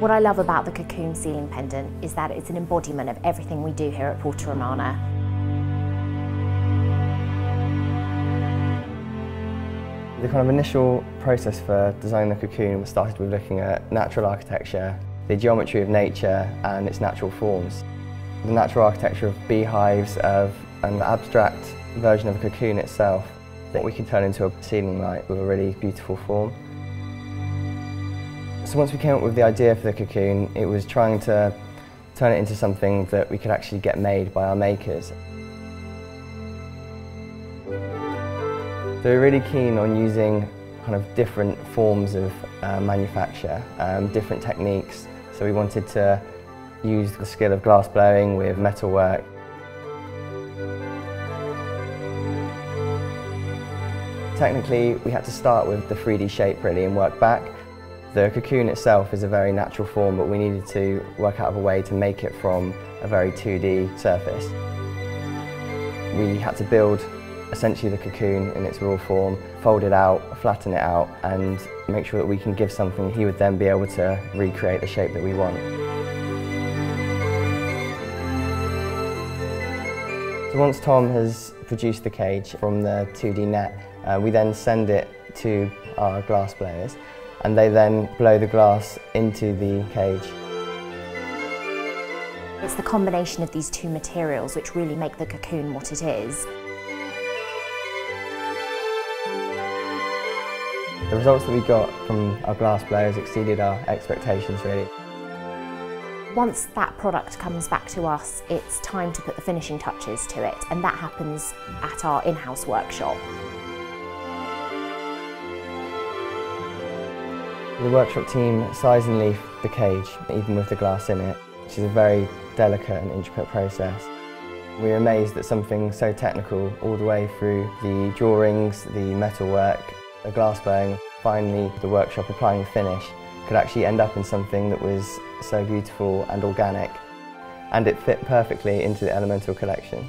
What I love about the cocoon ceiling pendant is that it's an embodiment of everything we do here at Porta Romana. The kind of initial process for designing the cocoon started with looking at natural architecture, the geometry of nature and its natural forms. The natural architecture of beehives, of an abstract version of a cocoon itself that we can turn into a ceiling light with a really beautiful form. So once we came up with the idea for the cocoon, it was trying to turn it into something that we could actually get made by our makers. So we're really keen on using kind of different forms of uh, manufacture, um, different techniques. So we wanted to use the skill of glass blowing with metalwork. Technically, we had to start with the 3D shape really and work back. The cocoon itself is a very natural form, but we needed to work out of a way to make it from a very 2D surface. We had to build essentially the cocoon in its raw form, fold it out, flatten it out, and make sure that we can give something he would then be able to recreate the shape that we want. So once Tom has produced the cage from the 2D net, uh, we then send it to our glass blowers and they then blow the glass into the cage. It's the combination of these two materials which really make the cocoon what it is. The results that we got from our glass blowers exceeded our expectations really. Once that product comes back to us, it's time to put the finishing touches to it and that happens at our in-house workshop. The workshop team size and leaf the cage, even with the glass in it, which is a very delicate and intricate process. We were amazed that something so technical, all the way through the drawings, the metalwork, the glass blowing, finally the workshop applying the finish, could actually end up in something that was so beautiful and organic. And it fit perfectly into the Elemental collection.